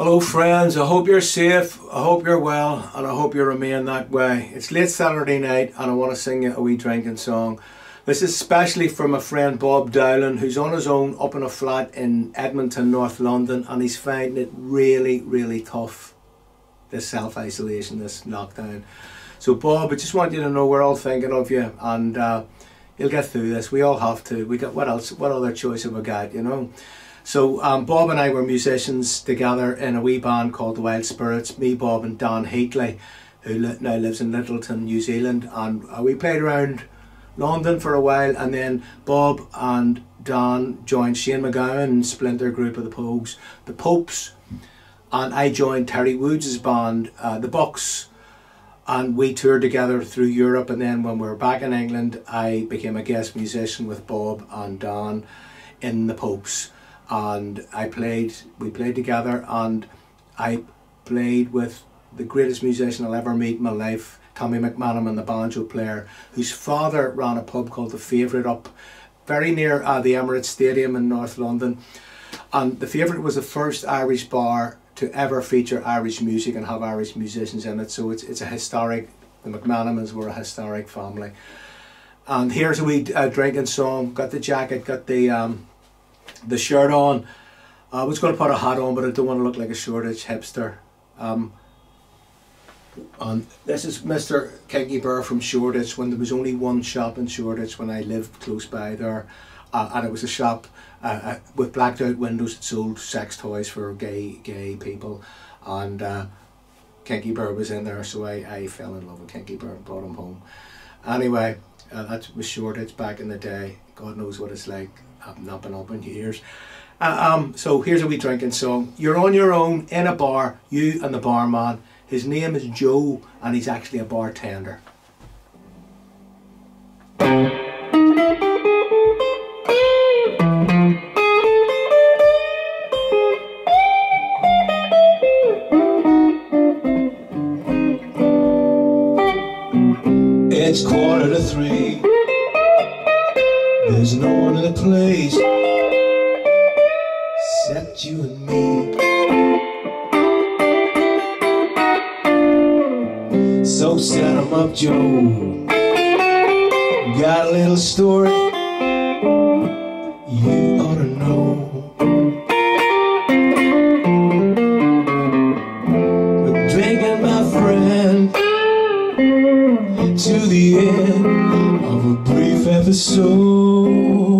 Hello friends, I hope you're safe, I hope you're well, and I hope you remain that way. It's late Saturday night and I want to sing you a wee drinking song. This is especially for my friend Bob Dowling, who's on his own up in a flat in Edmonton, North London, and he's finding it really, really tough, this self-isolation, this lockdown. So Bob, I just want you to know we're all thinking of you, and uh, you'll get through this. We all have to. We got what else? What other choice have we got? You know. So um, Bob and I were musicians together in a wee band called the Wild Spirits. Me, Bob, and Dan Heatley, who li now lives in Lyttelton, New Zealand, and uh, we played around London for a while, and then Bob and Dan joined Shane MacGowan, splinter group of the Pogues, the Popes, and I joined Terry Woods' band, uh, the Bucks, and we toured together through Europe. And then when we were back in England, I became a guest musician with Bob and Dan in the Popes and I played, we played together and I played with the greatest musician I'll ever meet in my life, Tommy McManamon, the banjo player, whose father ran a pub called The Favourite up very near uh, the Emirates Stadium in North London. And The Favourite was the first Irish bar to ever feature Irish music and have Irish musicians in it. So it's, it's a historic, the McManamons were a historic family. And here's a wee uh, drinking song, got the jacket, got the um, the shirt on. I was going to put a hat on, but I don't want to look like a Shoreditch hipster. Um, and this is Mr. Kinky Bear from Shoreditch when there was only one shop in Shoreditch when I lived close by there. Uh, and it was a shop uh, uh, with blacked out windows that sold sex toys for gay gay people. And uh, Kinky Bear was in there, so I, I fell in love with Kinky Bear and brought him home. Anyway, uh, that was Shoreditch back in the day. God knows what it's like I've not been up in years. Uh, um, so here's a wee drinking song. You're on your own in a bar, you and the barman. His name is Joe and he's actually a bartender. It's quarter to three there's no one in the place. Except you and me. So set 'em up, Joe. Got a little story You ought to know. We're drinking, my friend To the end of a brief episode Oh.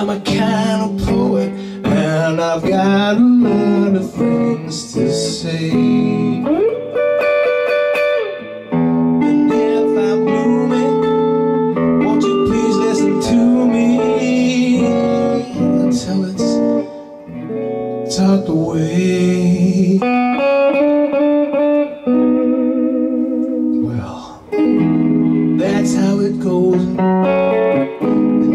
I'm a kind of poet And I've got a lot of things to say. And if I'm blooming Won't you please listen to me? Until it's tucked away. Well, that's how it goes.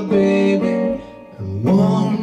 my baby. Come on.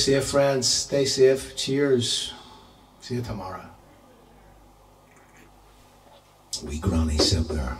Safe, friends. Stay safe. Cheers. See you tomorrow. We granny sit there.